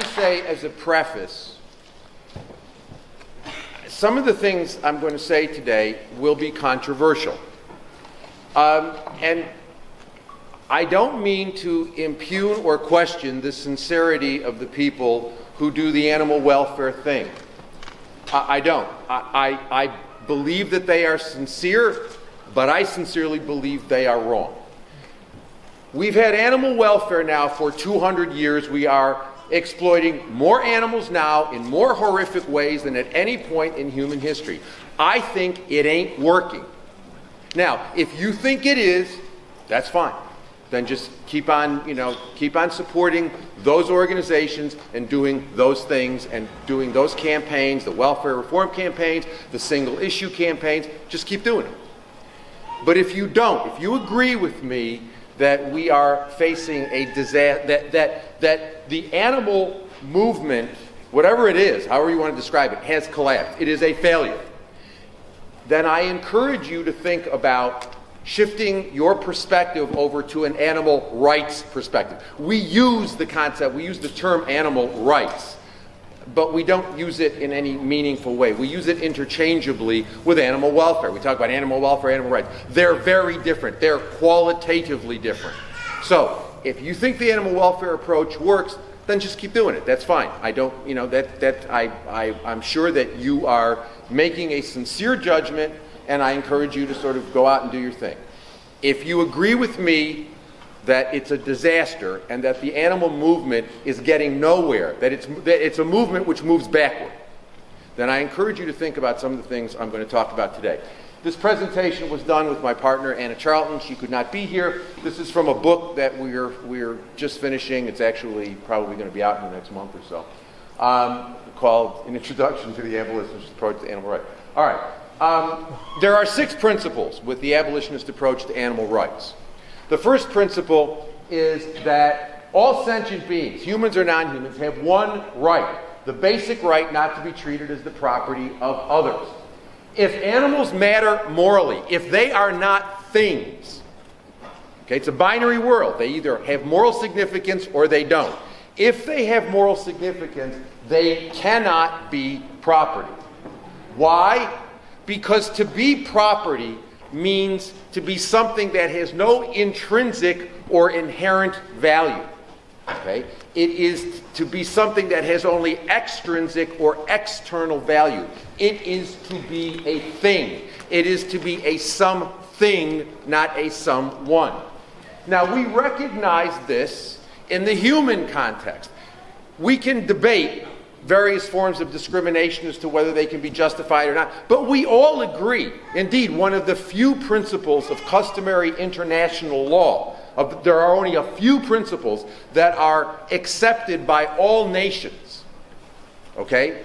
would say, as a preface, some of the things I'm going to say today will be controversial. Um, and I don't mean to impugn or question the sincerity of the people who do the animal welfare thing. I, I don't. I, I, I believe that they are sincere, but I sincerely believe they are wrong. We've had animal welfare now for 200 years. We are exploiting more animals now in more horrific ways than at any point in human history. I think it ain't working. Now, if you think it is, that's fine. Then just keep on, you know, keep on supporting those organizations and doing those things and doing those campaigns, the welfare reform campaigns, the single issue campaigns. Just keep doing it. But if you don't, if you agree with me that we are facing a disaster, that, that, that the animal movement, whatever it is, however you want to describe it, has collapsed, it is a failure, then I encourage you to think about shifting your perspective over to an animal rights perspective. We use the concept, we use the term animal rights but we don't use it in any meaningful way. We use it interchangeably with animal welfare. We talk about animal welfare, animal rights. They're very different, they're qualitatively different. So, if you think the animal welfare approach works, then just keep doing it. That's fine. I don't, you know, that, that I, I, I'm sure that you are making a sincere judgment, and I encourage you to sort of go out and do your thing. If you agree with me that it's a disaster and that the animal movement is getting nowhere, that it's, that it's a movement which moves backward, then I encourage you to think about some of the things I'm going to talk about today. This presentation was done with my partner Anna Charlton. She could not be here. This is from a book that we're, we're just finishing. It's actually probably going to be out in the next month or so, um, called An Introduction to the Abolitionist Approach to Animal Rights. All right. Um, there are six principles with the abolitionist approach to animal rights. The first principle is that all sentient beings, humans or non humans, have one right the basic right not to be treated as the property of others. If animals matter morally, if they are not things, okay, it's a binary world. They either have moral significance or they don't. If they have moral significance, they cannot be property. Why? Because to be property means to be something that has no intrinsic or inherent value. Okay? It is to be something that has only extrinsic or external value. It is to be a thing. It is to be a something, not a someone. Now, we recognize this in the human context. We can debate various forms of discrimination as to whether they can be justified or not. But we all agree, indeed, one of the few principles of customary international law, of, there are only a few principles that are accepted by all nations. Okay?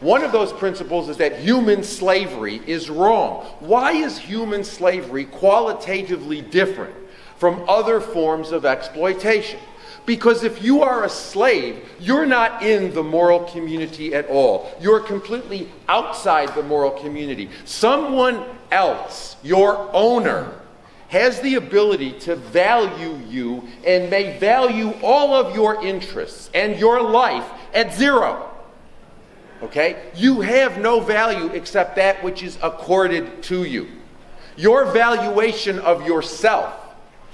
One of those principles is that human slavery is wrong. Why is human slavery qualitatively different from other forms of exploitation? Because if you are a slave, you're not in the moral community at all. You're completely outside the moral community. Someone else, your owner, has the ability to value you and may value all of your interests and your life at zero. Okay? You have no value except that which is accorded to you. Your valuation of yourself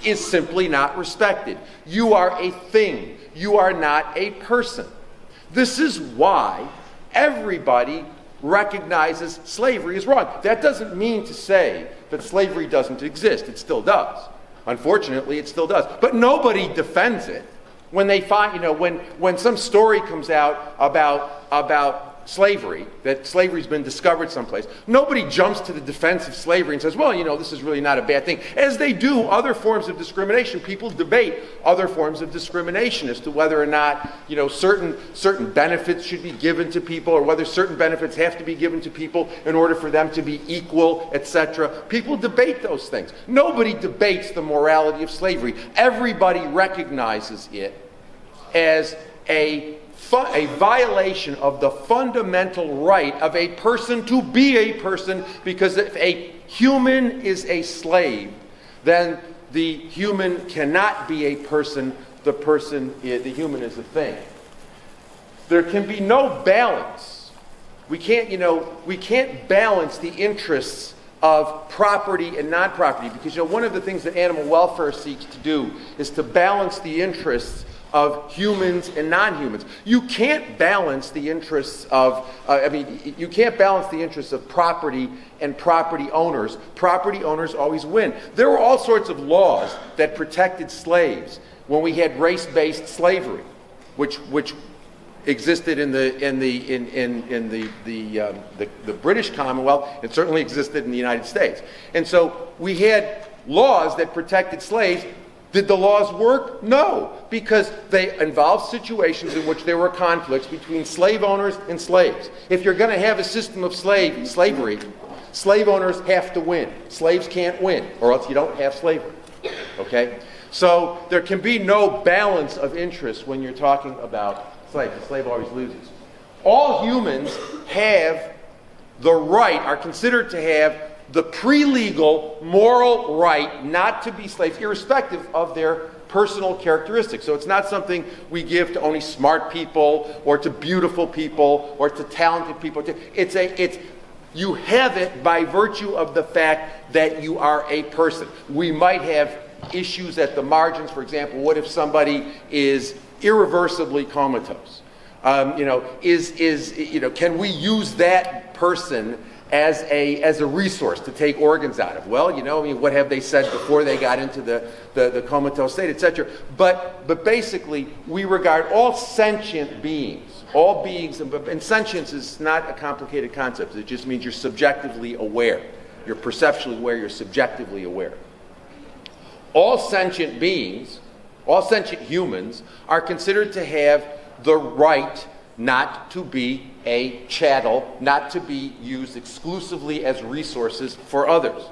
is simply not respected. You are a thing, you are not a person. This is why everybody recognizes slavery is wrong. That doesn't mean to say that slavery doesn't exist, it still does. Unfortunately, it still does. But nobody defends it. When they find, you know, when, when some story comes out about, about slavery, that slavery's been discovered someplace, nobody jumps to the defense of slavery and says, well, you know, this is really not a bad thing. As they do other forms of discrimination, people debate other forms of discrimination as to whether or not, you know, certain, certain benefits should be given to people or whether certain benefits have to be given to people in order for them to be equal, etc. People debate those things. Nobody debates the morality of slavery. Everybody recognizes it as a a violation of the fundamental right of a person to be a person because if a human is a slave, then the human cannot be a person, the person, the human is a thing. there can be no balance. We can't, you know, we can't balance the interests of property and non-property because you know one of the things that animal welfare seeks to do is to balance the interests of humans and non-humans. You can't balance the interests of, uh, I mean, you can't balance the interests of property and property owners. Property owners always win. There were all sorts of laws that protected slaves when we had race-based slavery, which, which existed in the in the in in, in the the, um, the the British Commonwealth. It certainly existed in the United States, and so we had laws that protected slaves did the laws work? No, because they involved situations in which there were conflicts between slave owners and slaves. If you're going to have a system of slave slavery, slave owners have to win. Slaves can't win, or else you don't have slavery. Okay? So there can be no balance of interest when you're talking about slaves. The slave always loses. All humans have the right, are considered to have the pre-legal moral right not to be slaves, irrespective of their personal characteristics. So it's not something we give to only smart people or to beautiful people or to talented people. It's a it's you have it by virtue of the fact that you are a person. We might have issues at the margins. For example, what if somebody is irreversibly comatose? Um, you know, is is you know, can we use that person as a, as a resource to take organs out of. Well, you know, I mean, what have they said before they got into the, the, the comatose state, etc. But, but basically, we regard all sentient beings, all beings, and sentience is not a complicated concept. It just means you're subjectively aware. You're perceptually aware, you're subjectively aware. All sentient beings, all sentient humans, are considered to have the right not to be a chattel, not to be used exclusively as resources for others.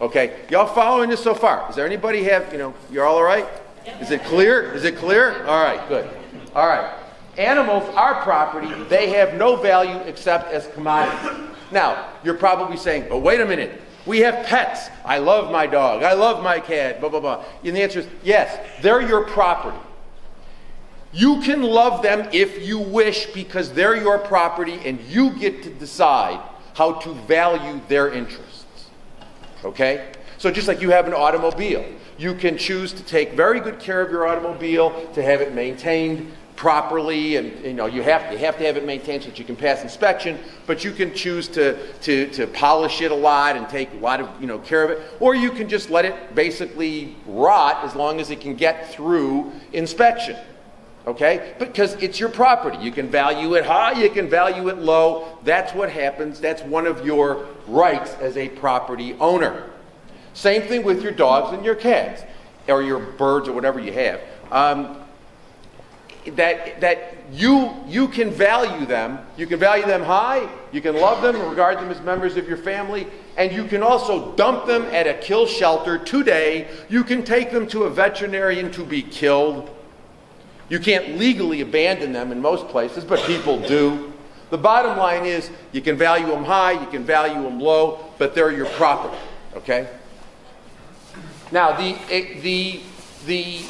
Okay, y'all following this so far? Is there anybody have, you know, you're all all right? Is it clear? Is it clear? All right, good. All right. Animals are property. They have no value except as commodities. Now, you're probably saying, but wait a minute. We have pets. I love my dog. I love my cat, blah, blah, blah. And the answer is yes, they're your property. You can love them if you wish because they're your property and you get to decide how to value their interests. Okay? So just like you have an automobile, you can choose to take very good care of your automobile, to have it maintained properly, and you know you have you have to have it maintained so that you can pass inspection. But you can choose to to to polish it a lot and take a lot of you know care of it, or you can just let it basically rot as long as it can get through inspection okay? Because it's your property. You can value it high, you can value it low. That's what happens. That's one of your rights as a property owner. Same thing with your dogs and your cats, or your birds, or whatever you have. Um, that that you you can value them. You can value them high. You can love them and regard them as members of your family, and you can also dump them at a kill shelter today. You can take them to a veterinarian to be killed. You can't legally abandon them in most places, but people do. The bottom line is you can value them high, you can value them low, but they're your property. Okay? Now, the, eh, the, the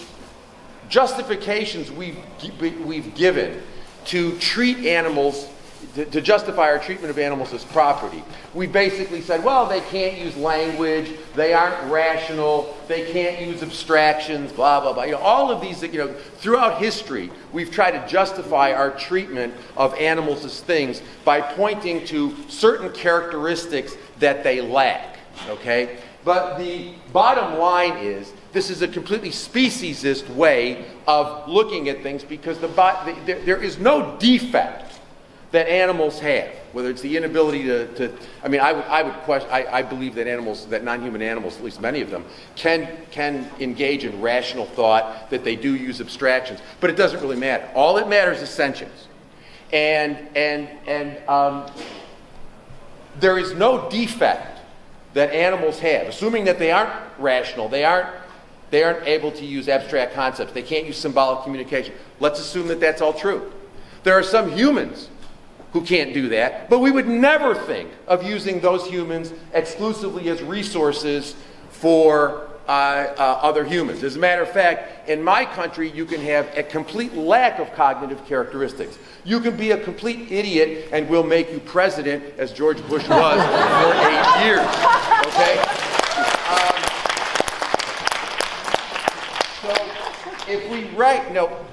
justifications we've, we've given to treat animals to, to, justify our treatment of animals as property. We basically said, well, they can't use language, they aren't rational, they can't use abstractions, blah, blah, blah. You know, all of these, you know, throughout history, we've tried to justify our treatment of animals as things by pointing to certain characteristics that they lack, okay? But the bottom line is this is a completely speciesist way of looking at things because the, the, there is no defect that animals have, whether it's the inability to, to I mean, I would, I would question, I, I believe that animals, that non-human animals, at least many of them, can, can engage in rational thought, that they do use abstractions, but it doesn't really matter. All that matters is sentience. And, and, and um, there is no defect that animals have, assuming that they aren't rational, they aren't, they aren't able to use abstract concepts, they can't use symbolic communication. Let's assume that that's all true. There are some humans who can't do that. But we would never think of using those humans exclusively as resources for uh, uh, other humans. As a matter of fact, in my country, you can have a complete lack of cognitive characteristics. You can be a complete idiot, and we'll make you president, as George Bush was for eight years. Okay? Um, so, if we write, no,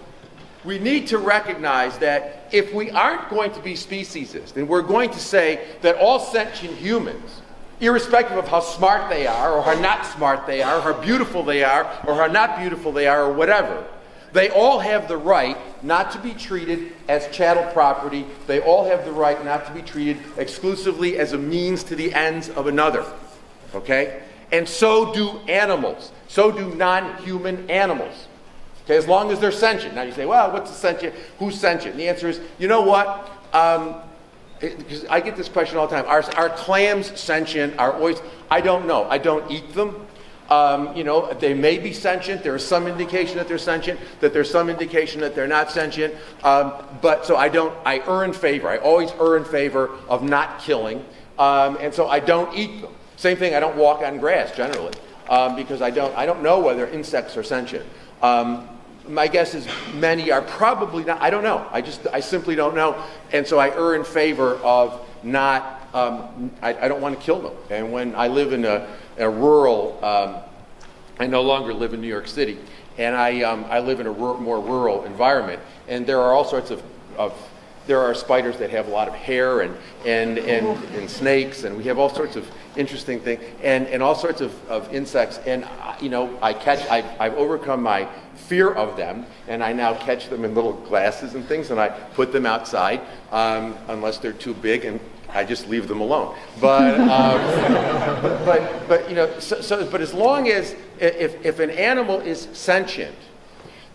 we need to recognize that if we aren't going to be speciesist, and we're going to say that all sentient humans irrespective of how smart they are, or how not smart they are, or how beautiful they are, or how not beautiful they are, or whatever. They all have the right not to be treated as chattel property. They all have the right not to be treated exclusively as a means to the ends of another. Okay? And so do animals. So do non human animals. Okay, as long as they're sentient. Now you say, well, what's a sentient? Who's sentient? And the answer is, you know what? Um, because I get this question all the time. Are, are clams sentient? Are oysters? I don't know. I don't eat them. Um, you know, they may be sentient. There is some indication that they're sentient. That there's some indication that they're not sentient. Um, but so I don't. I err in favor. I always err in favor of not killing. Um, and so I don't eat them. Same thing. I don't walk on grass generally um, because I don't. I don't know whether insects are sentient. Um, my guess is many are probably not. I don't know. I just, I simply don't know. And so I err in favor of not, um, I, I, don't want to kill them. And when I live in a, a rural, um, I no longer live in New York City, and I, um, I live in a more rural environment. And there are all sorts of, of there are spiders that have a lot of hair and, and, and, and snakes, and we have all sorts of interesting things, and, and all sorts of, of insects. And, you know, I catch, I've, I've overcome my fear of them, and I now catch them in little glasses and things, and I put them outside, um, unless they're too big, and I just leave them alone. But, um, but, but, you know, so, so, but as long as, if, if an animal is sentient,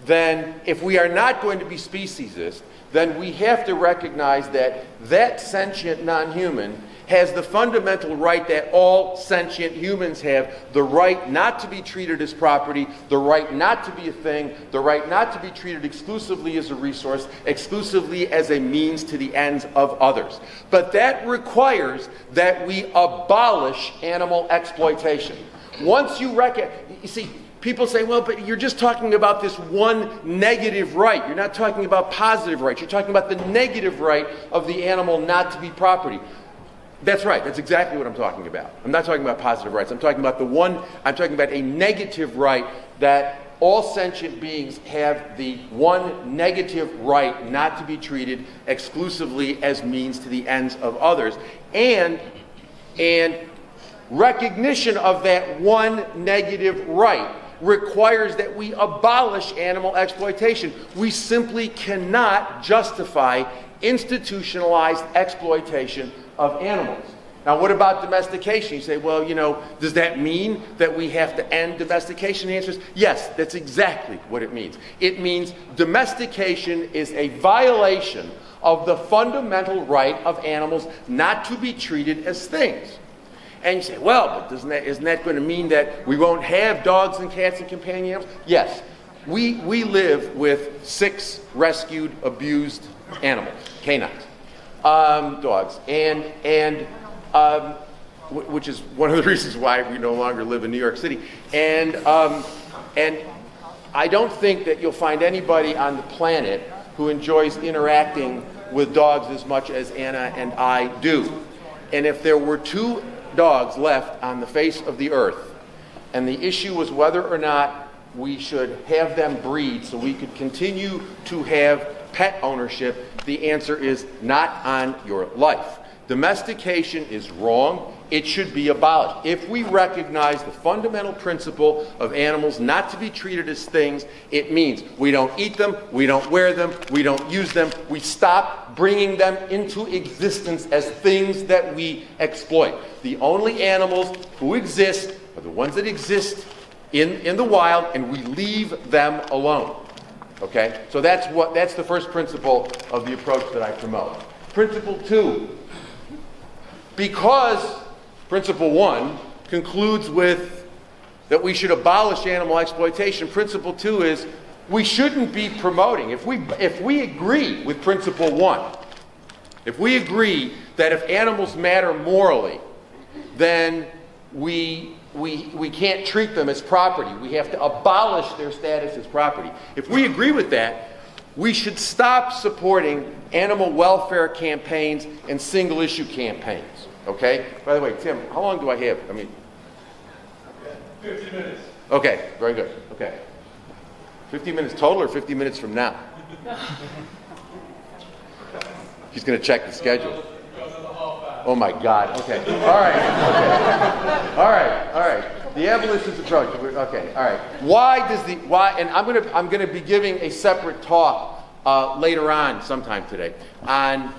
then if we are not going to be speciesist, then we have to recognize that that sentient non human has the fundamental right that all sentient humans have the right not to be treated as property, the right not to be a thing, the right not to be treated exclusively as a resource, exclusively as a means to the ends of others. But that requires that we abolish animal exploitation. Once you recognize, you see, people say, well, but you're just talking about this one negative right. You're not talking about positive rights. You're talking about the negative right of the animal not to be property. That's right. That's exactly what I'm talking about. I'm not talking about positive rights. I'm talking about the one, I'm talking about a negative right that all sentient beings have the one negative right not to be treated exclusively as means to the ends of others. And, and recognition of that one negative right requires that we abolish animal exploitation. We simply cannot justify institutionalized exploitation of animals. Now, what about domestication? You say, well, you know, does that mean that we have to end domestication? The answer is yes, that's exactly what it means. It means domestication is a violation of the fundamental right of animals not to be treated as things. And you say, well, but doesn't that, isn't that going to mean that we won't have dogs and cats and companion animals? Yes. We, we live with six rescued, abused animals, canines um, dogs, and and um, w- which is one of the reasons why we no longer live in New York City. And um, and I don't think that you'll find anybody on the planet who enjoys interacting with dogs as much as Anna and I do. And if there were two dogs left on the face of the earth, and the issue was whether or not we should have them breed so we could continue to have pet ownership, the answer is not on your life. Domestication is wrong. It should be abolished. If we recognize the fundamental principle of animals not to be treated as things, it means we don't eat them, we don't wear them, we don't use them, we stop bringing them into existence as things that we exploit. The only animals who exist are the ones that exist in, in the wild, and we leave them alone. Okay? So that's what that's the first principle of the approach that I promote. Principle 2. Because principle 1 concludes with that we should abolish animal exploitation, principle 2 is we shouldn't be promoting. If we if we agree with principle 1, if we agree that if animals matter morally, then we, we, we can't treat them as property. We have to abolish their status as property. If we agree with that, we should stop supporting animal welfare campaigns and single issue campaigns. Okay? By the way, Tim, how long do I have? I mean, 50 minutes. okay, very good. Okay. 50 minutes total or 50 minutes from now? He's going to check the schedule. Goes in the hall back. Oh my God. Okay. All right. Okay. All right. All right. The abolitionist approach. Okay. All right. Why does the why? And I'm gonna I'm gonna be giving a separate talk uh, later on, sometime today, on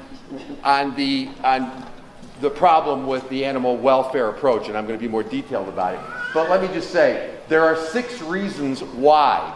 on the on the problem with the animal welfare approach, and I'm going to be more detailed about it. But let me just say, there are six reasons why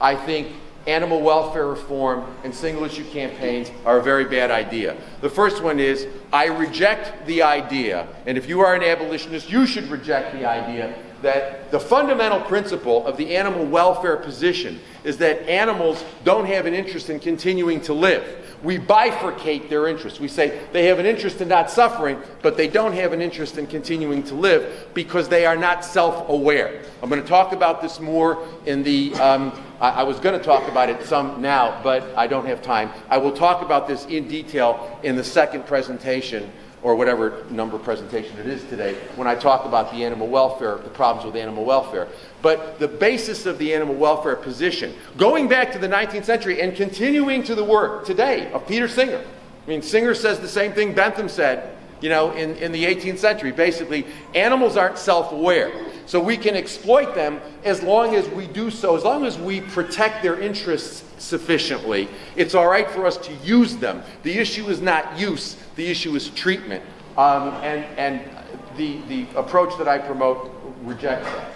I think animal welfare reform and single issue campaigns are a very bad idea. The first one is I reject the idea, and if you are an abolitionist, you should reject the idea that the fundamental principle of the animal welfare position is that animals don't have an interest in continuing to live. We bifurcate their interests. We say they have an interest in not suffering, but they don't have an interest in continuing to live because they are not self aware. I'm going to talk about this more in the. Um, I, I was going to talk about it some now, but I don't have time. I will talk about this in detail in the second presentation or whatever number presentation it is today, when I talk about the animal welfare, the problems with animal welfare. But the basis of the animal welfare position, going back to the 19th century and continuing to the work today of Peter Singer. I mean, Singer says the same thing Bentham said, you know, in, in the 18th century. Basically, animals aren't self aware. So we can exploit them as long as we do so, as long as we protect their interests sufficiently. It's all right for us to use them. The issue is not use, the issue is treatment. Um, and and the, the approach that I promote rejects that.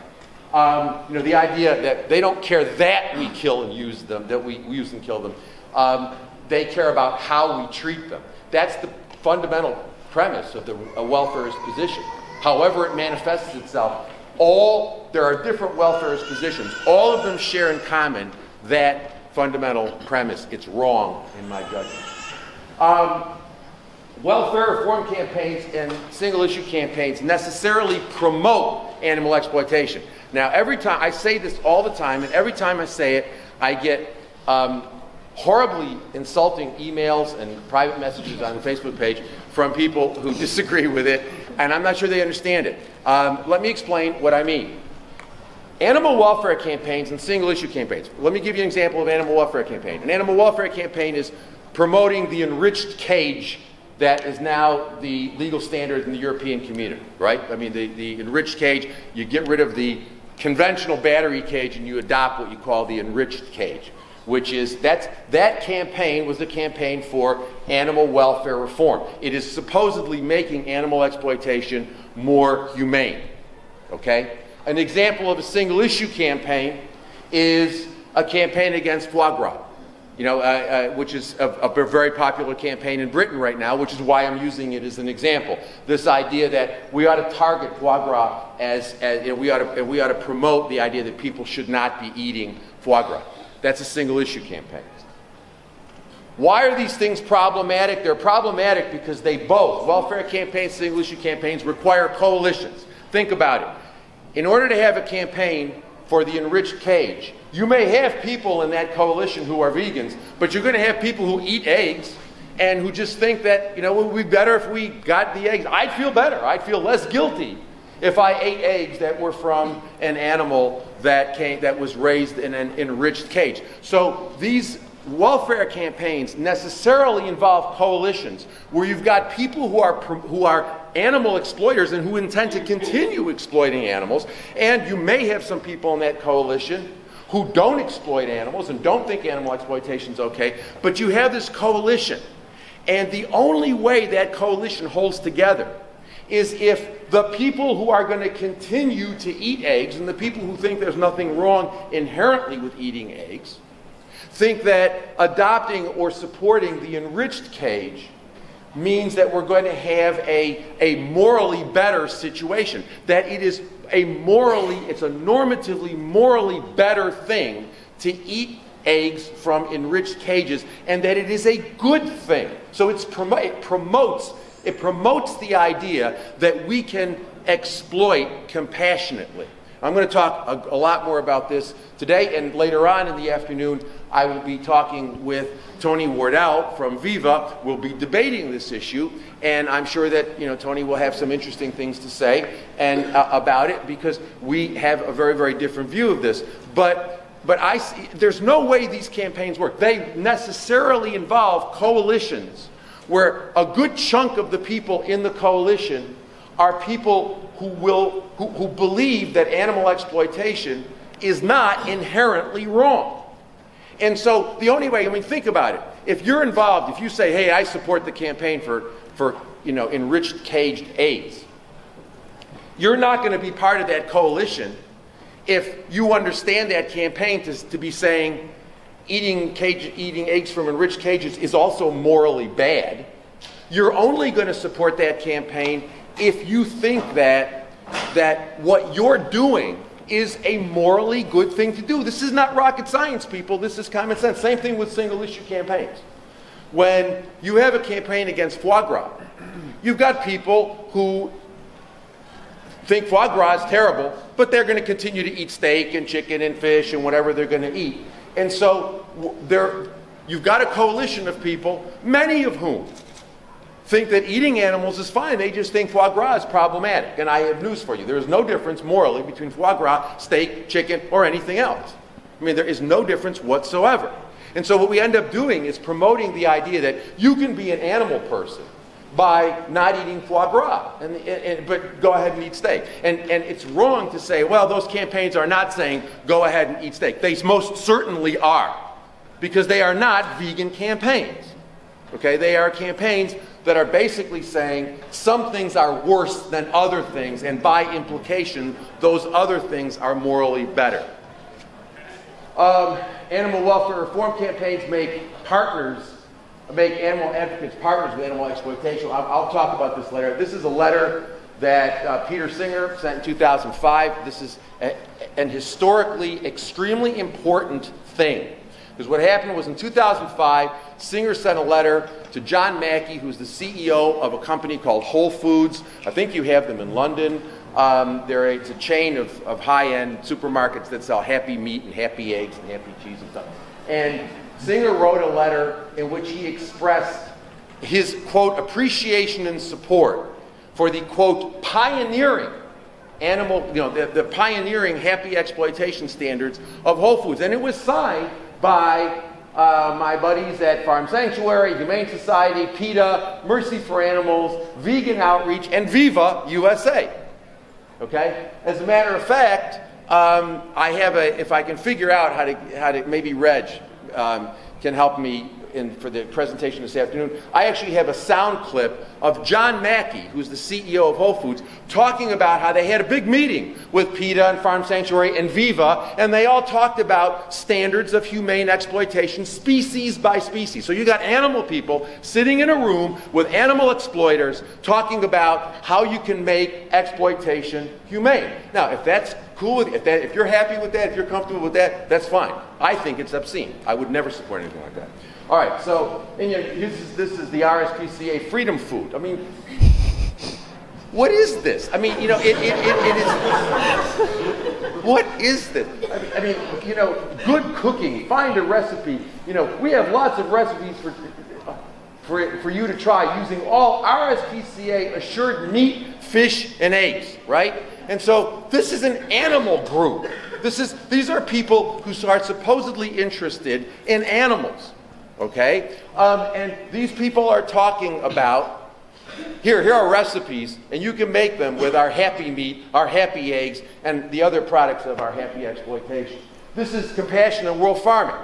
Um, you know, the idea that they don't care that we kill and use them, that we, we use and kill them. Um, they care about how we treat them. That's the fundamental premise of the a welfarist position. However, it manifests itself, all there are different welfarist positions. All of them share in common that fundamental premise. It's wrong, in my judgment. Um, welfare reform campaigns and single issue campaigns necessarily promote animal exploitation. Now, every time I say this all the time, and every time I say it, I get um, horribly insulting emails and private messages on the Facebook page from people who disagree with it, and I'm not sure they understand it. Um, let me explain what I mean. Animal welfare campaigns and single issue campaigns. Let me give you an example of animal welfare campaign. An animal welfare campaign is promoting the enriched cage that is now the legal standard in the European community, right? I mean, the, the enriched cage, you get rid of the conventional battery cage and you adopt what you call the enriched cage, which is that's, that campaign was the campaign for animal welfare reform. It is supposedly making animal exploitation more humane, okay? An example of a single issue campaign is a campaign against foie gras you know, uh, uh, which is a, a, very popular campaign in Britain right now, which is why I'm using it as an example. This idea that we ought to target foie gras as, as you know, we, ought to, we ought to promote the idea that people should not be eating foie gras. That's a single issue campaign. Why are these things problematic? They're problematic because they both, welfare campaigns, single issue campaigns, require coalitions. Think about it. In order to have a campaign for the enriched cage, you may have people in that coalition who are vegans, but you're going to have people who eat eggs and who just think that, you know, it would be better if we got the eggs. I'd feel better. I'd feel less guilty if I ate eggs that were from an animal that, came, that was raised in an enriched cage. So these welfare campaigns necessarily involve coalitions where you've got people who are, who are animal exploiters and who intend to continue exploiting animals, and you may have some people in that coalition who don't exploit animals and don't think animal exploitation is okay, but you have this coalition. And the only way that coalition holds together is if the people who are going to continue to eat eggs and the people who think there's nothing wrong inherently with eating eggs think that adopting or supporting the enriched cage means that we're going to have a, a morally better situation. That it is a morally, it's a normatively, morally better thing to eat eggs from enriched cages, and that it is a good thing. So it's it promotes it promotes the idea that we can exploit compassionately. I'm going to talk a, a, lot more about this today, and later on in the afternoon, I will be talking with Tony Wardle from Viva. We'll be debating this issue, and I'm sure that you know Tony will have some interesting things to say and uh, about it because we have a very, very different view of this. But but I see, there's no way these campaigns work. They necessarily involve coalitions where a good chunk of the people in the coalition are people who will who, who believe that animal exploitation is not inherently wrong. And so the only way, I mean, think about it. If you're involved, if you say, hey, I support the campaign for, for you know, enriched caged eggs, you're not going to be part of that coalition if you understand that campaign to, to be saying eating, cage, eating eggs from enriched cages is also morally bad. You're only going to support that campaign if you think that, that what you're doing is a morally good thing to do. This is not rocket science, people. This is common sense. Same thing with single issue campaigns. When you have a campaign against foie gras, you've got people who think foie gras is terrible, but they're going to continue to eat steak and chicken and fish and whatever they're going to eat. And so there, you've got a coalition of people, many of whom think that eating animals is fine. They just think foie gras is problematic. And I have news for you. There is no difference morally between foie gras, steak, chicken, or anything else. I mean, there is no difference whatsoever. And so what we end up doing is promoting the idea that you can be an animal person by not eating foie gras, and, and, and, but go ahead and eat steak. And, and it's wrong to say, well, those campaigns are not saying go ahead and eat steak. They most certainly are, because they are not vegan campaigns. Okay, they are campaigns that are basically saying some things are worse than other things, and by implication, those other things are morally better. Um, animal welfare reform campaigns make partners, make animal advocates partners with animal exploitation. I'll, I'll talk about this later. This is a letter that uh, Peter Singer sent in 2005. This is a, an historically extremely important thing. Because what happened was in 2005, Singer sent a letter to John Mackey, who's the CEO of a company called Whole Foods. I think you have them in London. Um, they're a, it's a chain of, of high end supermarkets that sell happy meat and happy eggs and happy cheese and stuff. And Singer wrote a letter in which he expressed his, quote, appreciation and support for the, quote, pioneering animal, you know, the, the pioneering happy exploitation standards of Whole Foods. And it was signed by uh, my buddies at Farm Sanctuary, Humane Society, PETA, Mercy for Animals, Vegan Outreach, and Viva USA. Okay? As a matter of fact, um, I have a, if I can figure out how to, how to maybe Reg um, can help me in, for the presentation this afternoon, I actually have a sound clip of John Mackey, who's the CEO of Whole Foods, talking about how they had a big meeting with PETA and Farm Sanctuary and Viva, and they all talked about standards of humane exploitation, species by species. So you got animal people sitting in a room with animal exploiters talking about how you can make exploitation humane. Now, if that's cool with if that if you're happy with that, if you're comfortable with that, that's fine. I think it's obscene. I would never support anything like that. All right, so this, is, this is the RSPCA Freedom Food. I mean, what is this? I mean, you know, it, it, it, it is. What is this? I mean, I mean, you know, good cooking. Find a recipe. You know, we have lots of recipes for for, for you to try using all RSPCA assured meat, fish, and eggs, right? And so this is an animal group. This is, these are people who are supposedly interested in animals. Okay? Um, and these people are talking about here, here are recipes, and you can make them with our happy meat, our happy eggs, and the other products of our happy exploitation. This is Compassion World Farming.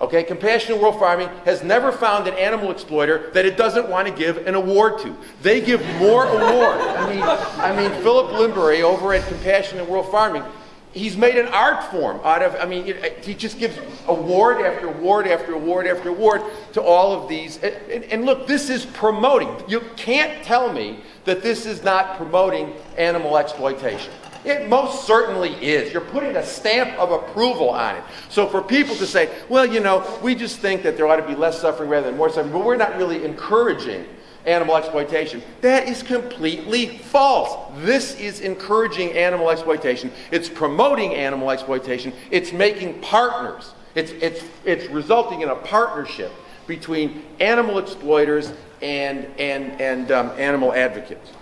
Okay, Compassionate World Farming has never found an animal exploiter that it doesn't want to give an award to. They give more awards. I mean, I mean, Philip Lymbery over at Compassionate World Farming he's made an art form out of, I mean, he just gives award after award after award after award to all of these. And, and, look, this is promoting. You can't tell me that this is not promoting animal exploitation. It most certainly is. You're putting a stamp of approval on it. So for people to say, well, you know, we just think that there ought to be less suffering rather than more suffering, but we're not really encouraging animal exploitation. That is completely false. This is encouraging animal exploitation. It's promoting animal exploitation. It's making partners. It's, it's, it's resulting in a partnership between animal exploiters and, and, and um, animal advocates.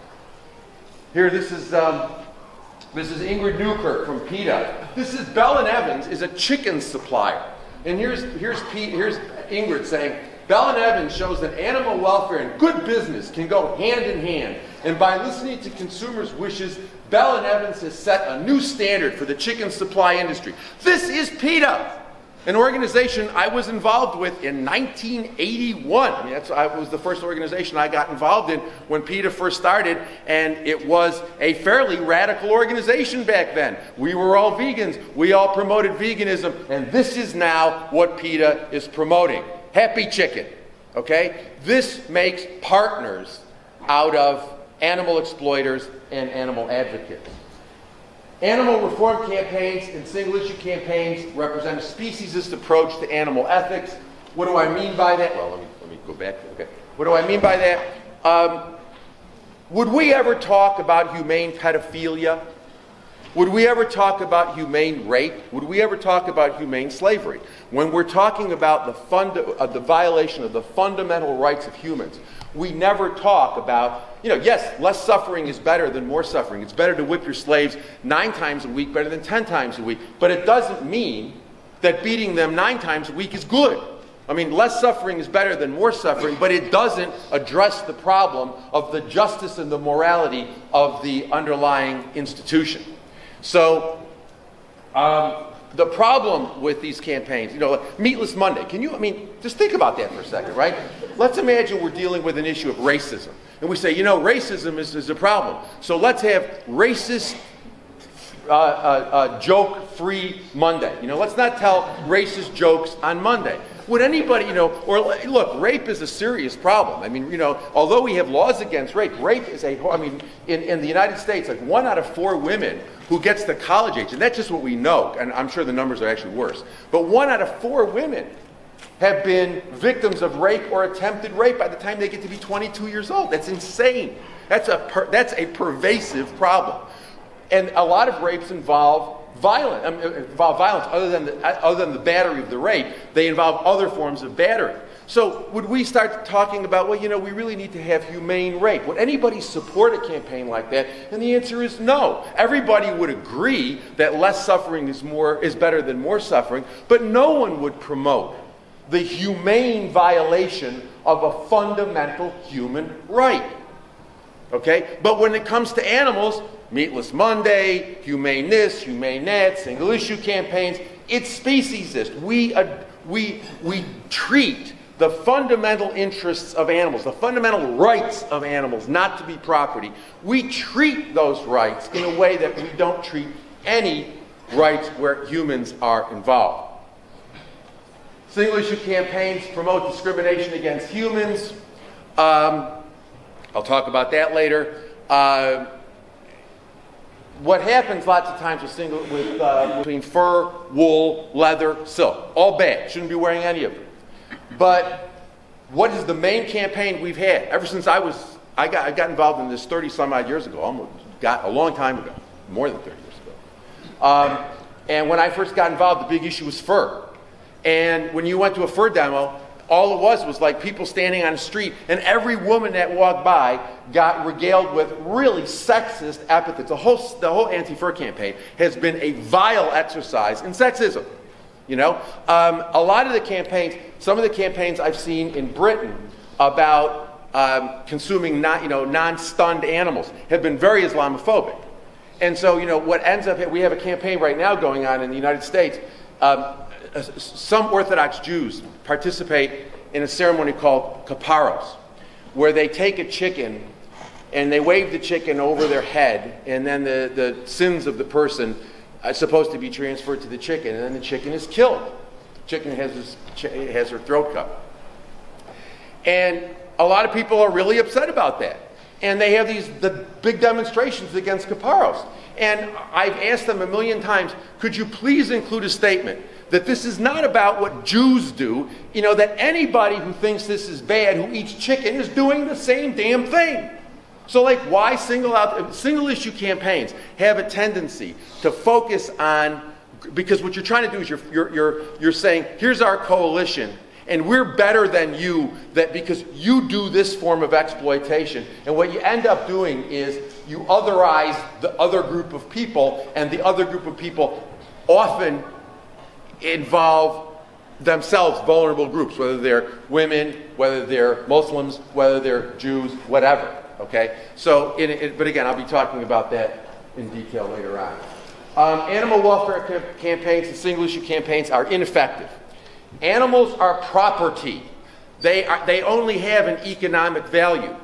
Here, this is, um, this is Ingrid Newkirk from PETA. This is Bell and Evans is a chicken supplier. And here's, here's, Pete, here's Ingrid saying, Bell and Evans shows that animal welfare and good business can go hand in hand. And by listening to consumers' wishes, Bell and Evans has set a new standard for the chicken supply industry. This is PETA an organization I was involved with in 1981. I mean, I was the first organization I got involved in when PETA first started, and it was a fairly radical organization back then. We were all vegans. We all promoted veganism, and this is now what PETA is promoting. Happy chicken. Okay? This makes partners out of animal exploiters and animal advocates. Animal reform campaigns and single issue campaigns represent a speciesist approach to animal ethics. What do I mean by that? Well, let me, let me go back. Okay. What do I mean by that? Um, would we ever talk about humane pedophilia? Would we ever talk about humane rape? Would we ever talk about humane slavery? When we're talking about the, uh, the violation of the fundamental rights of humans, we never talk about, you know, yes, less suffering is better than more suffering. It's better to whip your slaves nine times a week better than ten times a week. But it doesn't mean that beating them nine times a week is good. I mean, less suffering is better than more suffering, but it doesn't address the problem of the justice and the morality of the underlying institution. So, um, the problem with these campaigns, you know, Meatless Monday, can you, I mean, just think about that for a second, right? Let's imagine we're dealing with an issue of racism. And we say, you know, racism is, is a problem. So let's have racist uh, uh, joke free Monday. You know, let's not tell racist jokes on Monday. Would anybody, you know, or look, rape is a serious problem. I mean, you know, although we have laws against rape, rape is a, I mean, in, in the United States, like one out of four women who gets to college age, and that's just what we know, and I'm sure the numbers are actually worse, but one out of four women have been victims of rape or attempted rape by the time they get to be 22 years old. That's insane. That's a, per, that's a pervasive problem. And a lot of rapes involve violence, um, involve violence other than, the, other than the battery of the rape. They involve other forms of battery. So would we start talking about, well, you know, we really need to have humane rape? Would anybody support a campaign like that? And the answer is no. Everybody would agree that less suffering is more is better than more suffering, but no one would promote the humane violation of a fundamental human right. Okay? But when it comes to animals, Meatless Monday, Humane this, Humane that, single issue campaigns, it's speciesist. We, we, we treat the fundamental interests of animals, the fundamental rights of animals not to be property, we treat those rights in a way that we don't treat any rights where humans are involved. Single issue campaigns promote discrimination against humans. Um, I'll talk about that later. Uh, what happens lots of times with single with uh, between fur, wool, leather, silk, all bad. Shouldn't be wearing any of them. But what is the main campaign we've had ever since I was I got I got involved in this 30 some odd years ago, almost got a long time ago, more than 30 years ago. Um, and when I first got involved, the big issue was fur. And when you went to a fur demo, all it was was like people standing on the street, and every woman that walked by got regaled with really sexist epithets. The whole, the whole anti fur campaign has been a vile exercise in sexism. You know, um, a lot of the campaigns, some of the campaigns I've seen in Britain about um, consuming non, you know, non-stunned animals have been very Islamophobic. And so, you know, what ends up, we have a campaign right now going on in the United States. Um, Uh, some Orthodox Jews participate in a ceremony called kaparos, where they take a chicken and they wave the chicken over their head, and then the, the sins of the person are supposed to be transferred to the chicken, and then the chicken is killed. Chicken has, his, has her throat cut. And a lot of people are really upset about that. and they have these the big demonstrations against Kaparos. And I've asked them a million times, could you please include a statement that this is not about what Jews do, you know, that anybody who thinks this is bad, who eats chicken, is doing the same damn thing. So, like, why single out single issue campaigns have a tendency to focus on because what you're trying to do is you're, you're, you're, you're saying, here's our coalition, and we're better than you that because you do this form of exploitation. And what you end up doing is you otherize the other group of people, and the other group of people often involve themselves vulnerable groups, whether they're women, whether they're Muslims, whether they're Jews, whatever. Okay? So, in, in, but again, I'll be talking about that in detail later on. Um, animal welfare campaigns and single issue campaigns are ineffective. Animals are property. They, are, they only have an economic value.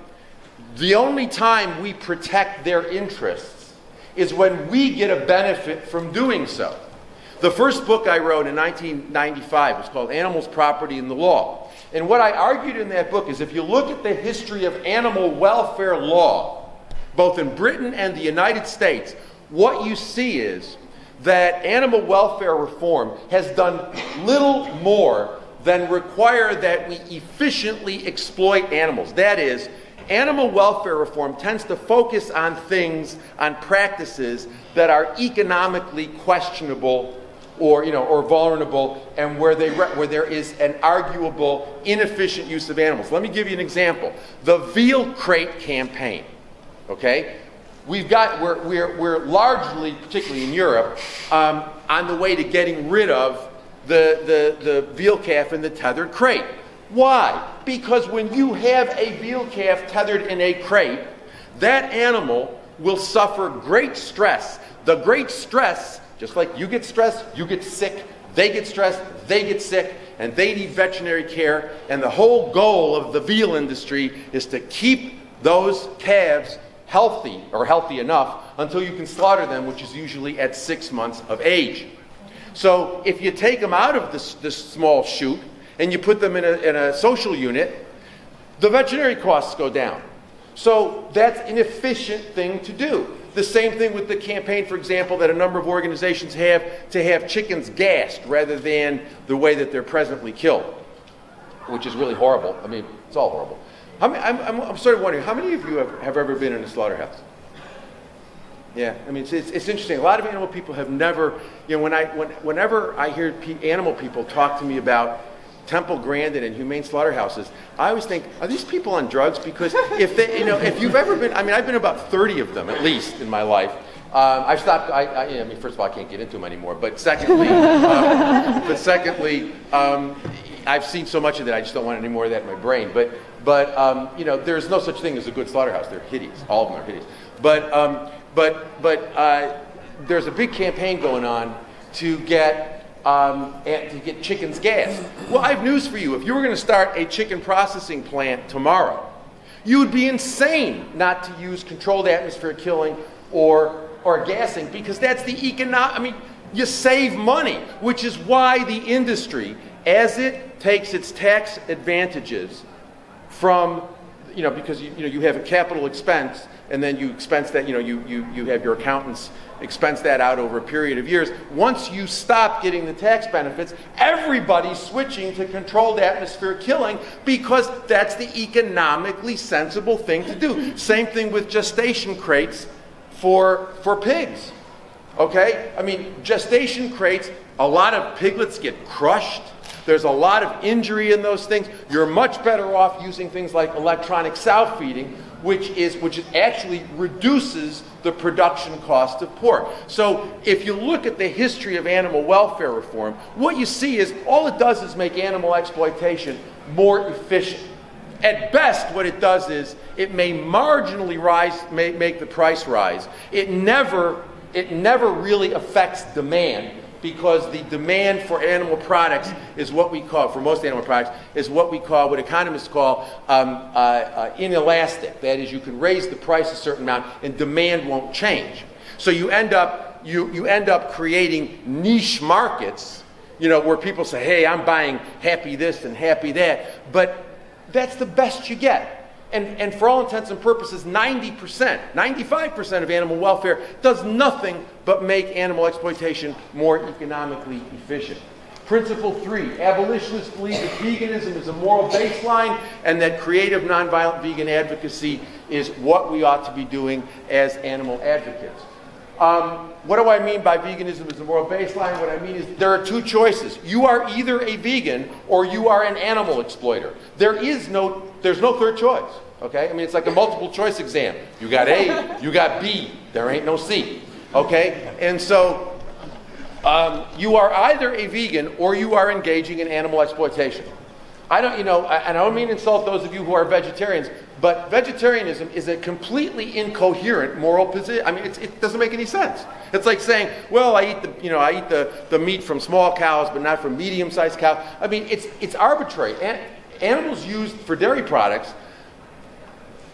The only time we protect their interests is when we get a benefit from doing so. The first book I wrote in 1995 was called Animals, Property, and the Law. And what I argued in that book is if you look at the history of animal welfare law, both in Britain and the United States, what you see is that animal welfare reform has done little more than require that we efficiently exploit animals. That is, animal welfare reform tends to focus on things, on practices that are economically questionable or, you know, or vulnerable and where, they re- where there is an arguable inefficient use of animals. Let me give you an example. The veal crate campaign, okay? we've got, we're, we're, we're largely, particularly in Europe, um, on the way to getting rid of the, the, the veal calf in the tethered crate. Why? Because when you have a veal calf tethered in a crate, that animal will suffer great stress. The great stress, just like you get stressed, you get sick, they get stressed, they get sick, and they need veterinary care. And the whole goal of the veal industry is to keep those calves healthy or healthy enough until you can slaughter them, which is usually at six months of age. So if you take them out of this, this small chute and you put them in a, in a social unit, the veterinary costs go down. So that's an efficient thing to do. The same thing with the campaign, for example, that a number of organizations have to have chickens gassed rather than the way that they're presently killed, which is really horrible. I mean, it's all horrible. I'm, I'm, I'm sort of wondering, how many of you have, have ever been in a slaughterhouse? Yeah, I mean, it's, it's, it's, interesting. A lot of animal people have never, you know, when I, when, whenever I hear pe- animal people talk to me about Temple Grandin and humane slaughterhouses, I always think, are these people on drugs? Because if they, you know, if you've ever been, I mean, I've been about 30 of them at least in my life. Um, I've stopped. I, I, I, mean, first of all, I can't get into them anymore. But secondly, um, but secondly, um, I've seen so much of that. I just don't want any more of that in my brain. But but um, you know, there's no such thing as a good slaughterhouse. They're hideous. All of them are hideous. But um, but but uh, there's a big campaign going on to get um, to get chickens gas. Well, I have news for you. If you were going to start a chicken processing plant tomorrow, you would be insane not to use controlled atmosphere killing or or gassing because that's the economic. I mean, you save money, which is why the industry, as it takes its tax advantages from, you know, because you, you know you have a capital expense and then you expense that, you know, you, you, you have your accountants expense that out over a period of years. Once you stop getting the tax benefits, everybody's switching to controlled atmosphere killing because that's the economically sensible thing to do. Same thing with gestation crates for, for pigs. Okay? I mean, gestation crates, a lot of piglets get crushed. There's a lot of injury in those things. You're much better off using things like electronic sow feeding, which is which actually reduces the production cost of pork. So if you look at the history of animal welfare reform, what you see is all it does is make animal exploitation more efficient. At best, what it does is it may marginally rise, may make the price rise. It never, it never really affects demand because the demand for animal products is what we call, for most animal products, is what we call, what economists call um, uh, uh, inelastic. That is, you can raise the price a certain amount and demand won't change. So you end up, you, you end up creating niche markets, you know, where people say, hey, I'm buying happy this and happy that. But that's the best you get. And, and for all intents and purposes, 90%, 95% of animal welfare does nothing but make animal exploitation more economically efficient. Principle three abolitionists believe that veganism is a moral baseline and that creative nonviolent vegan advocacy is what we ought to be doing as animal advocates. Um, what do I mean by veganism is a moral baseline? What I mean is there are two choices. You are either a vegan or you are an animal exploiter. There is no, there's no third choice. Okay? I mean, it's like a multiple choice exam. You got A, you got B. There ain't no C. Okay? And so um, you are either a vegan or you are engaging in animal exploitation. I don't, you know, and I don't mean insult those of you who are vegetarians, but vegetarianism is a completely incoherent moral position. I mean, it doesn't make any sense. It's like saying, well, I eat the, you know, I eat the, the meat from small cows, but not from medium-sized cows. I mean, it's, it's arbitrary. An- animals used for dairy products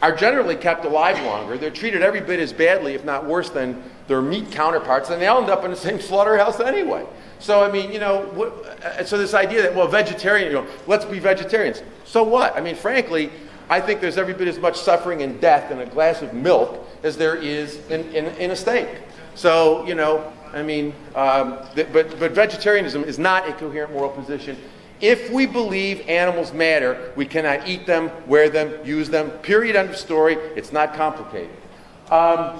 are generally kept alive longer. They're treated every bit as badly, if not worse, than their meat counterparts, and they all end up in the same slaughterhouse anyway. So, I mean, you know, uh, so this idea that, well, vegetarian, you know, let's be vegetarians. So what? I mean, frankly, I think there's every bit as much suffering and death in a glass of milk as there is in, in, in a steak. So, you know, I mean, um, th- but, but vegetarianism is not a coherent moral position. If we believe animals matter, we cannot eat them, wear them, use them. Period. End of story. It's not complicated. Um,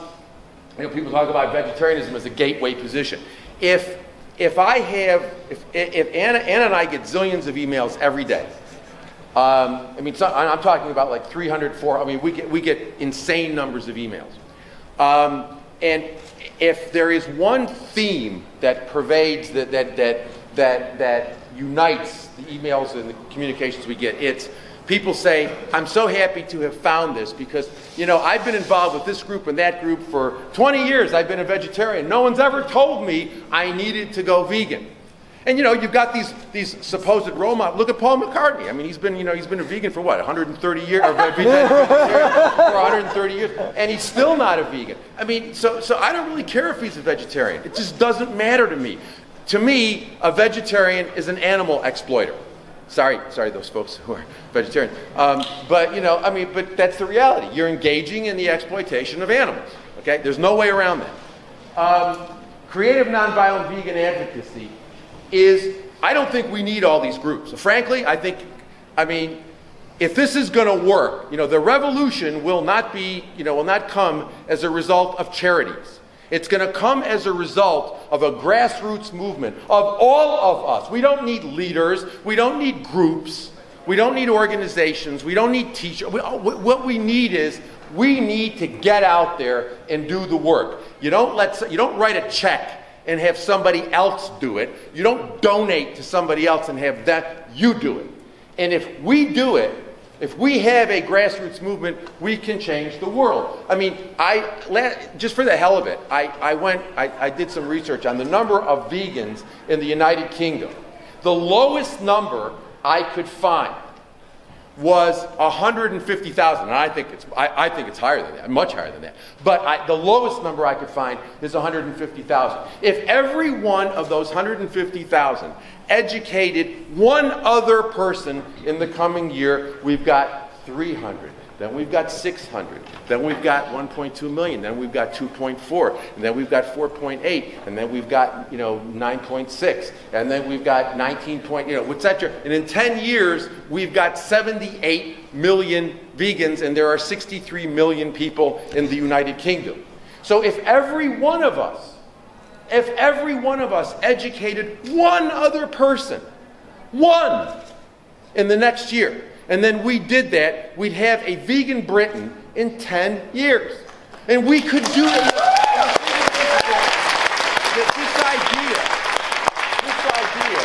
you know, people talk about vegetarianism as a gateway position. If if I have, if, if Anna, Anna and I get zillions of emails every day, um, I mean, so, I'm talking about like 300, 400, I mean, we get, we get insane numbers of emails. Um, and if there is one theme that pervades, that, that, that, that, that unites the emails and the communications we get, it's people say, I'm so happy to have found this because, you know, I've been involved with this group and that group for 20 years. I've been a vegetarian. No one's ever told me I needed to go vegan. And you know, you've got these these supposed role models. Look at Paul McCartney. I mean, he's been you know he's been a vegan for what 130 years or for 130 years, and he's still not a vegan. I mean, so so I don't really care if he's a vegetarian. It just doesn't matter to me. To me, a vegetarian is an animal exploiter. Sorry, sorry, those folks who are vegetarian. Um, but you know, I mean, but that's the reality. You're engaging in the exploitation of animals. Okay, there's no way around that. Um, creative nonviolent vegan advocacy is. I don't think we need all these groups. Frankly, I think, I mean, if this is going to work, you know, the revolution will not be, you know, will not come as a result of charities. It's going to come as a result of a grassroots movement of all of us. We don't need leaders. We don't need groups. We don't need organizations. We don't need teachers. What we need is we need to get out there and do the work. You don't let you don't write a check and have somebody else do it. You don't donate to somebody else and have that you do it. And if we do it, if we have a grassroots movement, we can change the world. I mean, I just for the hell of it, I, I went, I, I did some research on the number of vegans in the United Kingdom. The lowest number I could find was 150,000. And I think it's, I, I, think it's higher than that, much higher than that. But I, the lowest number I could find is 150,000. If every one of those 150,000 educated one other person in the coming year, we've got 300. Then we've got 600. Then we've got 1.2 million. Then we've got 2.4. And then we've got 4.8. And then we've got, you know, 9.6. And then we've got 19. Point, you know, etc. And in 10 years, we've got 78 million vegans, and there are 63 million people in the United Kingdom. So if every one of us, if every one of us educated one other person, one, in the next year, and then we did that, we'd have a vegan Britain in 10 years. And we could do it. This idea, this idea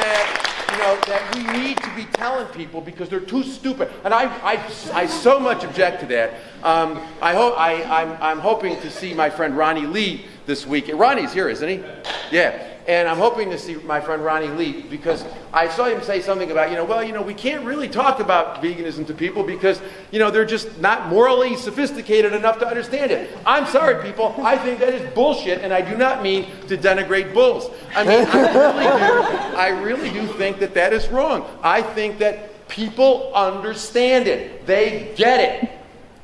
that, you know, that we need to be telling people because they're too stupid. And I, I, I so much object to that. Um, I hope, I, I'm, I'm hoping to see my friend Ronnie Lee this week. Ronnie's here, isn't he? Yeah. And I'm hoping to see my friend Ronnie Lee because I saw him say something about, you know, well, you know, we can't really talk about veganism to people because, you know, they're just not morally sophisticated enough to understand it. I'm sorry, people. I think that is bullshit, and I do not mean to denigrate bulls. I mean, I really do, I really do think that that is wrong. I think that People understand it. They get it.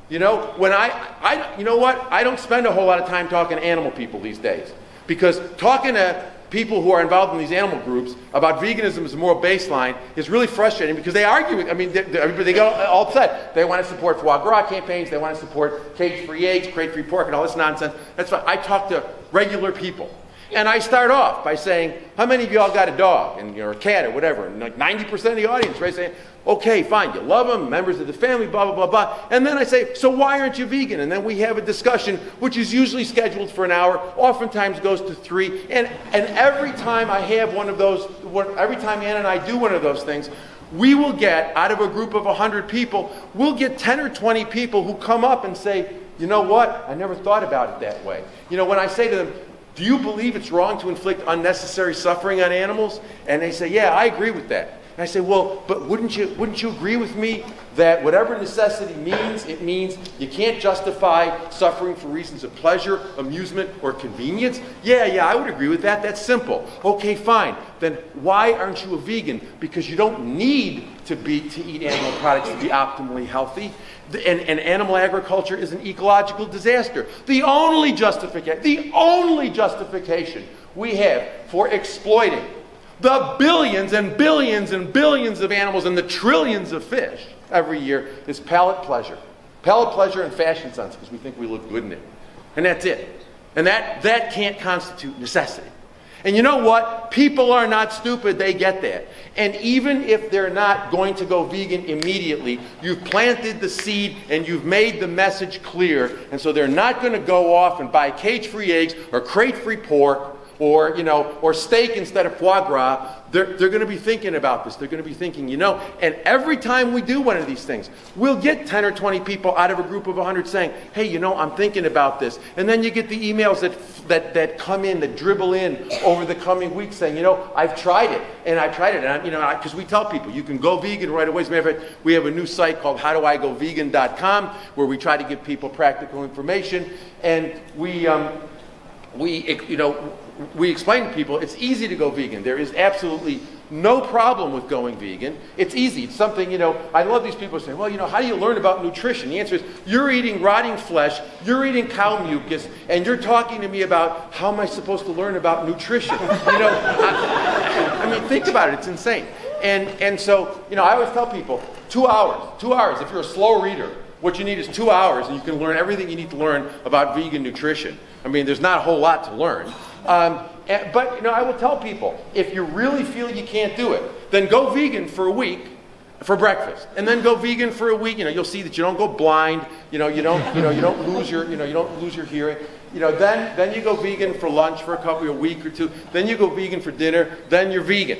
You know, when I, I, you know what? I don't spend a whole lot of time talking to animal people these days because talking to people who are involved in these animal groups about veganism as a moral baseline is really frustrating because they argue with, I mean, they, they, they get all upset. They want to support foie gras campaigns, they want to support cage-free eggs, crate-free pork, and all this nonsense. That's fine. I talk to regular people. And I start off by saying, how many of y'all got a dog and, or a cat or whatever? And like 90% of the audience, right, saying, okay, fine, you love them, members of the family, blah, blah, blah, blah. And then I say, so why aren't you vegan? And then we have a discussion, which is usually scheduled for an hour, oftentimes goes to three. And, and every time I have one of those, every time Ann and I do one of those things, we will get, out of a group of 100 people, we'll get 10 or 20 people who come up and say, you know what? I never thought about it that way. You know, when I say to them, do you believe it's wrong to inflict unnecessary suffering on animals? And they say, Yeah, I agree with that. And I say, Well, but wouldn't you, wouldn't you agree with me that whatever necessity means, it means you can't justify suffering for reasons of pleasure, amusement, or convenience? Yeah, yeah, I would agree with that. That's simple. Okay, fine. Then why aren't you a vegan? Because you don't need to be to eat animal products to be optimally healthy. And, and, animal agriculture is an ecological disaster. The only justification, the only justification we have for exploiting the billions and billions and billions of animals and the trillions of fish every year is palate pleasure. Palate pleasure and fashion sense because we think we look good in it. And that's it. And that, that can't constitute necessity. And you know what? People are not stupid, they get that. And even if they're not going to go vegan immediately, you've planted the seed and you've made the message clear. And so they're not going to go off and buy cage free eggs or crate free pork or, you know, or steak instead of foie gras, they're, they're going to be thinking about this. They're going to be thinking, you know, and every time we do one of these things, we'll get 10 or 20 people out of a group of 100 saying, hey, you know, I'm thinking about this. And then you get the emails that, that, that come in, that dribble in over the coming weeks saying, you know, I've tried it, and I've tried it. And, I, you know, because we tell people, you can go vegan right away. As a matter of fact, we have a new site called howdoigovegan.com where we try to give people practical information. And we, um, we, you know, we explain to people it's easy to go vegan. There is absolutely no problem with going vegan. It's easy. It's something, you know, I love these people saying, well, you know, how do you learn about nutrition? The answer is you're eating rotting flesh, you're eating cow mucus, and you're talking to me about how am I supposed to learn about nutrition? You know, I, I mean, think about it. It's insane. And, and so, you know, I always tell people two hours, two hours. If you're a slow reader, what you need is two hours, and you can learn everything you need to learn about vegan nutrition. I mean, there's not a whole lot to learn. Um, and, but you know, I will tell people if you really feel you can't do it, then go vegan for a week for breakfast, and then go vegan for a week. You know, you'll see that you don't go blind. You know, you don't, you know, you don't lose your, you know, you don't lose your hearing. You know, then then you go vegan for lunch for a couple, a week or two. Then you go vegan for dinner. Then you're vegan.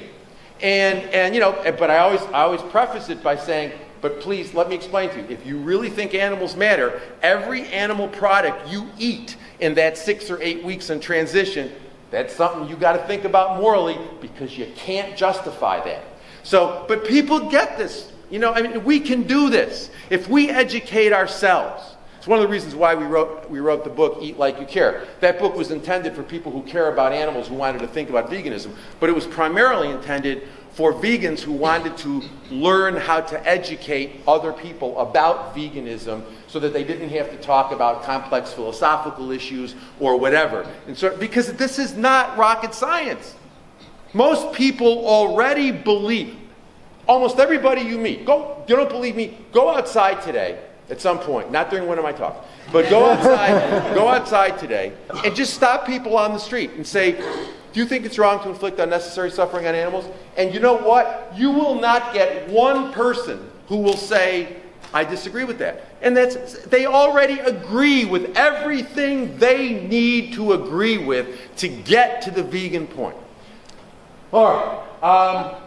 And and you know, but I always I always preface it by saying but please let me explain to you. If you really think animals matter, every animal product you eat in that six or eight weeks in transition, that's something you got to think about morally because you can't justify that. So, but people get this. You know, I mean, we can do this if we educate ourselves. It's one of the reasons why we wrote, we wrote the book Eat Like You Care. That book was intended for people who care about animals who wanted to think about veganism, but it was primarily intended for vegans who wanted to learn how to educate other people about veganism so that they didn't have to talk about complex philosophical issues or whatever. And so, because this is not rocket science. Most people already believe. Almost everybody you meet, go, you don't believe me, go outside today at some point, not during one of my talks, but go outside, go outside today and just stop people on the street and say, do you think it's wrong to inflict unnecessary suffering on animals? And you know what? You will not get one person who will say, I disagree with that. And that's they already agree with everything they need to agree with to get to the vegan point. All right. Um,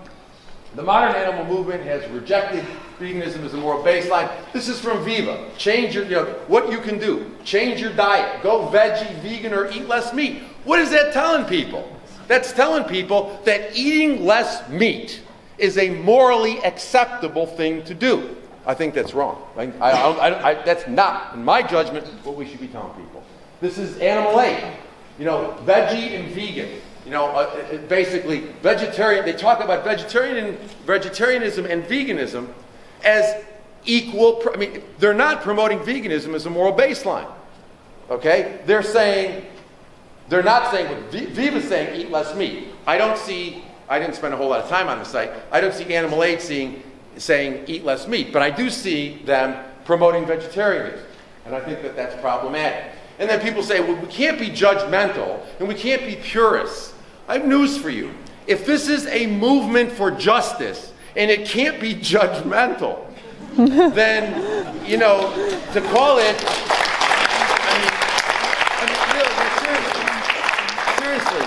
the modern animal movement has rejected veganism as a moral baseline. This is from Viva. Change your, you know, what you can do. Change your diet. Go veggie, vegan, or eat less meat. What is that telling people? That's telling people that eating less meat is a morally acceptable thing to do. I think that's wrong. I, I, I, that's not, in my judgment, what we should be telling people. This is animal aid. You know, veggie and vegan. You know, uh, uh, basically, vegetarian. They talk about vegetarian vegetarianism and veganism as equal. I mean, they're not promoting veganism as a moral baseline. Okay, they're saying they're not saying what Viva's saying. Eat less meat. I don't see. I didn't spend a whole lot of time on the site. I don't see Animal Aid seeing, saying eat less meat, but I do see them promoting vegetarianism, and I think that that's problematic. And then people say, well, we can't be judgmental and we can't be purists. I have news for you. If this is a movement for justice and it can't be judgmental, then, you know, to call it, I mean, I mean really, seriously, seriously,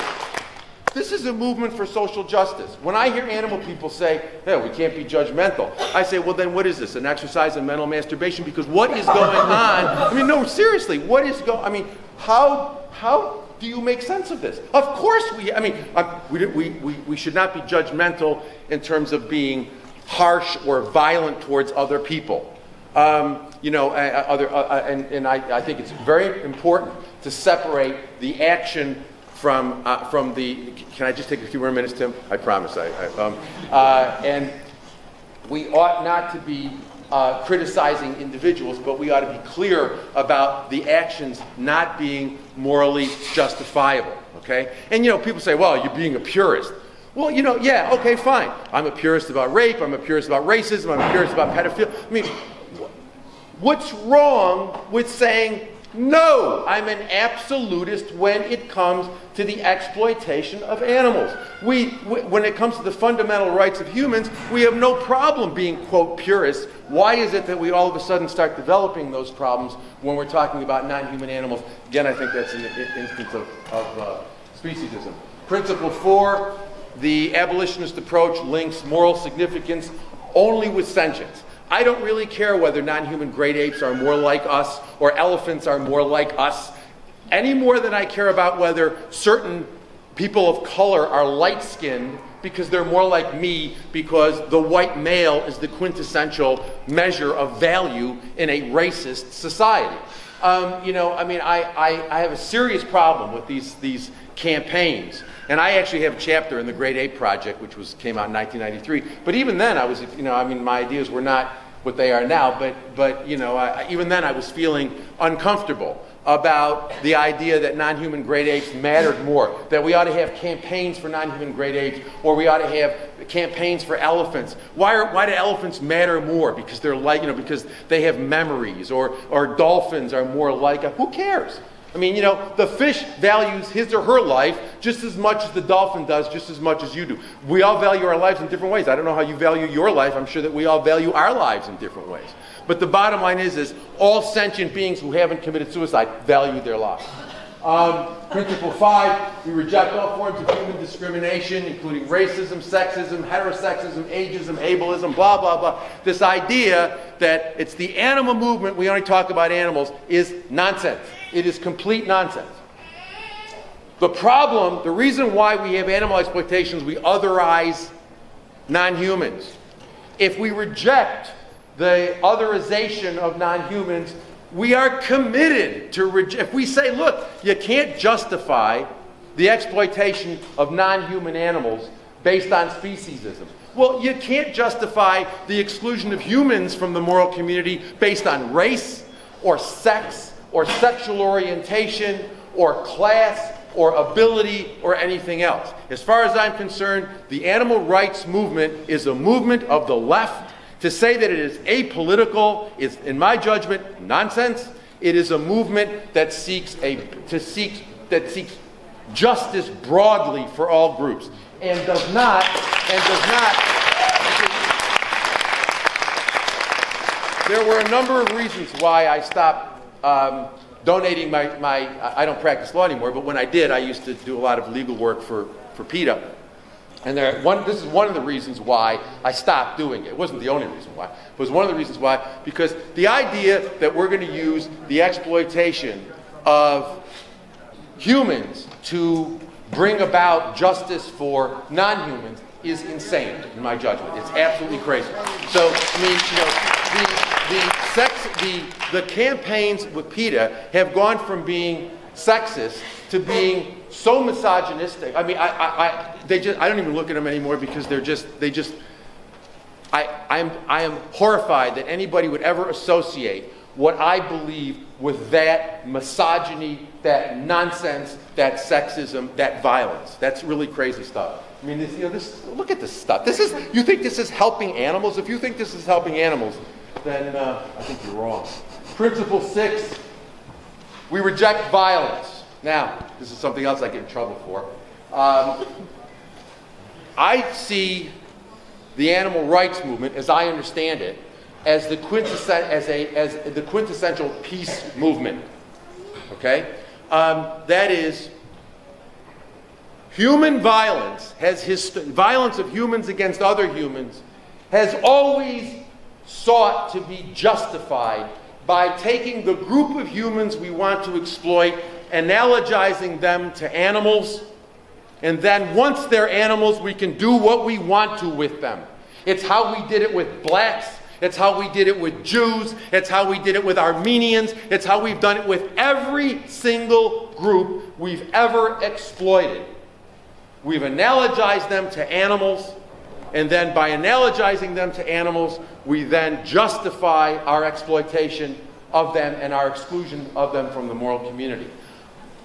this is a movement for social justice. When I hear animal people say, hey, we can't be judgmental, I say, well, then what is this? An exercise in mental masturbation? Because what is going on? I mean, no, seriously, what is going I mean, how, how do you make sense of this? Of course we, I mean, uh, we, we, we, we should not be judgmental in terms of being harsh or violent towards other people. Um, you know, uh, other, uh, uh, and, and I, I think it's very important to separate the action from, uh, from the. Can I just take a few more minutes, Tim? I promise. I, I um, uh, and we ought not to be uh, criticizing individuals, but we ought to be clear about the actions not being morally justifiable. Okay? And you know, people say, "Well, you're being a purist." Well, you know, yeah, okay, fine. I'm a purist about rape. I'm a purist about racism. I'm a purist about pedophilia. I mean, what's wrong with saying no, I'm an absolutist when it comes to the exploitation of animals. We, when it comes to the fundamental rights of humans, we have no problem being, quote, purists. Why is it that we all of a sudden start developing those problems when we're talking about non human animals? Again, I think that's an instance of, of uh, speciesism. Principle four the abolitionist approach links moral significance only with sentience. I don't really care whether non human great apes are more like us or elephants are more like us, any more than I care about whether certain people of color are light skinned because they're more like me because the white male is the quintessential measure of value in a racist society. Um, you know, I mean, I, I, I have a serious problem with these, these campaigns. And I actually have a chapter in the Great Ape Project, which was came out in 1993. But even then, I was, you know, I mean, my ideas were not what they are now. But, but you know, I, even then I was feeling uncomfortable about the idea that non-human great apes mattered more, that we ought to have campaigns for non-human great apes, or we ought to have campaigns for elephants. Why, are, why do elephants matter more? Because they're like, you know, because they have memories, or, or dolphins are more like, a, who cares? I mean, you know, the fish values his or her life just as much as the dolphin does, just as much as you do. We all value our lives in different ways. I don't know how you value your life. I'm sure that we all value our lives in different ways. But the bottom line is, is all sentient beings who haven't committed suicide value their lives. Um, principle five, we reject all forms of human discrimination, including racism, sexism, heterosexism, ageism, ableism, blah, blah, blah. This idea that it's the animal movement, we only talk about animals, is nonsense. It is complete nonsense. The problem, the reason why we have animal exploitations, we otherize non humans. If we reject the otherization of non humans, we are committed to reject. If we say, look, you can't justify the exploitation of non human animals based on speciesism. Well, you can't justify the exclusion of humans from the moral community based on race or sex or sexual orientation or class or ability or anything else. As far as I'm concerned, the animal rights movement is a movement of the left. To say that it is apolitical is, in my judgment, nonsense. It is a movement that seeks a to seek that seeks justice broadly for all groups and does not and does not there were a number of reasons why I stopped um, donating my, my, I don't practice law anymore, but when I did, I used to do a lot of legal work for, for PETA. And there, one, this is one of the reasons why I stopped doing it. It wasn't the only reason why. It was one of the reasons why, because the idea that we're going to use the exploitation of humans to bring about justice for non-humans is insane, in my judgment. It's absolutely crazy. So, I mean, you know, the sex, the, the campaigns with PETA have gone from being sexist to being so misogynistic. I mean, I, I, I, they just, I don't even look at them anymore because they're just, they just, I, I'm, I am horrified that anybody would ever associate what I believe with that misogyny, that nonsense, that sexism, that violence. That's really crazy stuff. I mean, this, you know, this, look at this stuff. This is, you think this is helping animals? If you think this is helping animals, then uh, I think you're wrong. Principle six, we reject violence. Now, this is something else I get in trouble for. Um, I see the animal rights movement, as I understand it, as the, quintessential, as a, as the quintessential peace movement. Okay? Um, that is, human violence has his, violence of humans against other humans has always sought to be justified by taking the group of humans we want to exploit, analogizing them to animals, and then once they're animals, we can do what we want to with them. It's how we did it with blacks. It's how we did it with Jews. It's how we did it with Armenians. It's how we've done it with every single group we've ever exploited. We've analogized them to animals, and then by analogizing them to animals, we then justify our exploitation of them and our exclusion of them from the moral community.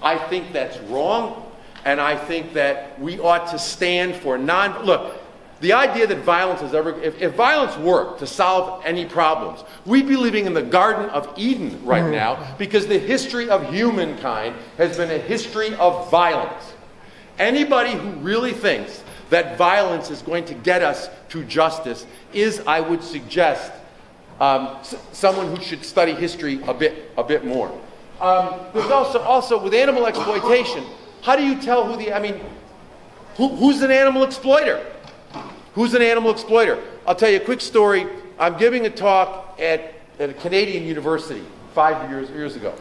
I think that's wrong, and I think that we ought to stand for non. Look, the idea that violence has ever, if, if, violence worked to solve any problems, we'd be living in the Garden of Eden right mm. now because the history of humankind has been a history of violence. Anybody who really thinks that violence is going to get us to justice is, I would suggest, um, someone who should study history a bit, a bit more. Um, there's also, also with animal exploitation, how do you tell who the, I mean, who, who's an animal exploiter? Who's an animal exploiter? I'll tell you a quick story. I'm giving a talk at, at a Canadian university five years, years ago.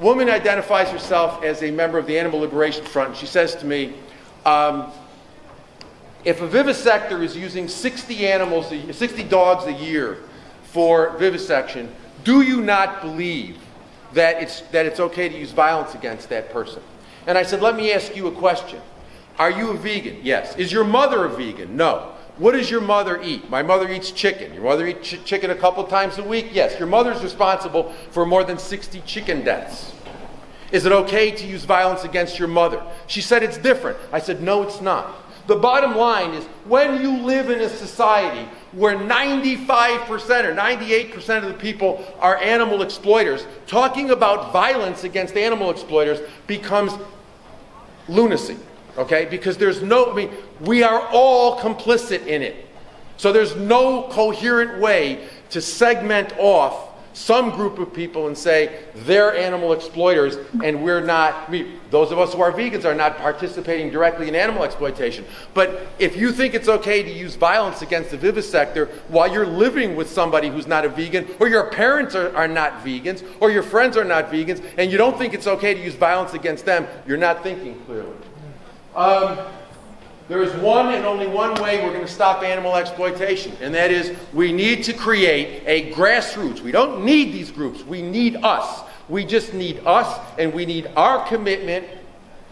Woman identifies herself as a member of the Animal Liberation Front. She says to me, um, if a vivisector is using 60 animals, 60 dogs a year for vivisection, do you not believe that it's, that it's okay to use violence against that person? And I said, let me ask you a question. Are you a vegan? Yes. Is your mother a vegan? No. What does your mother eat? My mother eats chicken. Your mother eats ch- chicken a couple times a week? Yes. Your mother's responsible for more than 60 chicken deaths. Is it okay to use violence against your mother? She said it's different. I said, no, it's not. The bottom line is when you live in a society where 95% or 98% of the people are animal exploiters, talking about violence against animal exploiters becomes lunacy. Okay? Because there's no, I mean, we are all complicit in it. So there's no coherent way to segment off some group of people and say they're animal exploiters and we're not. I mean, those of us who are vegans are not participating directly in animal exploitation. But if you think it's okay to use violence against the vivisector while you're living with somebody who's not a vegan, or your parents are, are not vegans, or your friends are not vegans, and you don't think it's okay to use violence against them, you're not thinking clearly. Um, there is one and only one way we're going to stop animal exploitation, and that is we need to create a grassroots. We don't need these groups, we need us. We just need us, and we need our commitment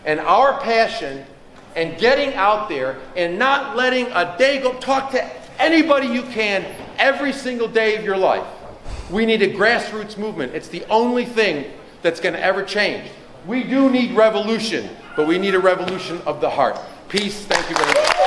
and our passion and getting out there and not letting a day go. Talk to anybody you can every single day of your life. We need a grassroots movement. It's the only thing that's going to ever change. We do need revolution, but we need a revolution of the heart. Peace. Thank you very much.